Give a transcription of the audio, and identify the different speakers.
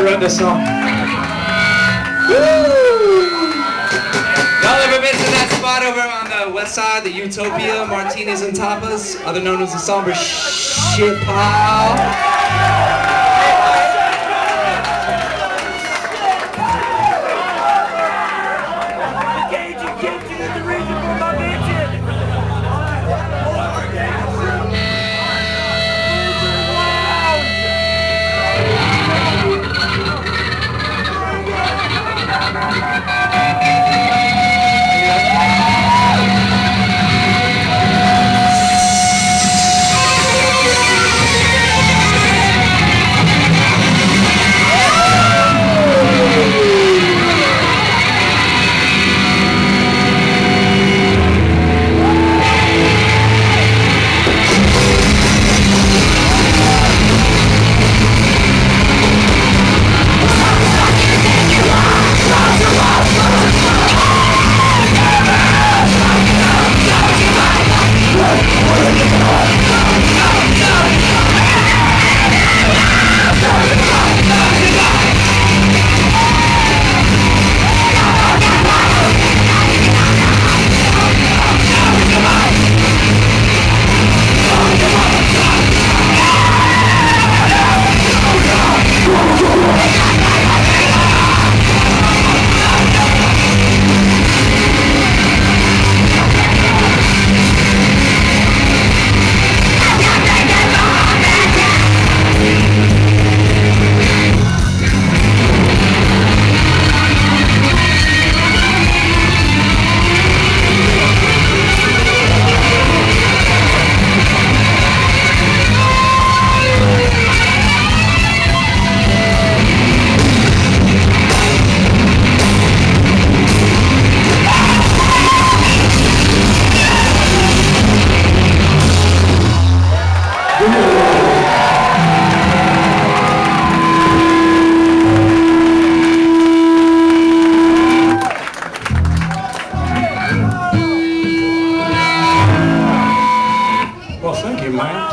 Speaker 1: find us some. Y'all ever been to that spot over on the west side, the Utopia, Martinis and Tapas, other known as the Somber Shit Pile? Well, thank you, man.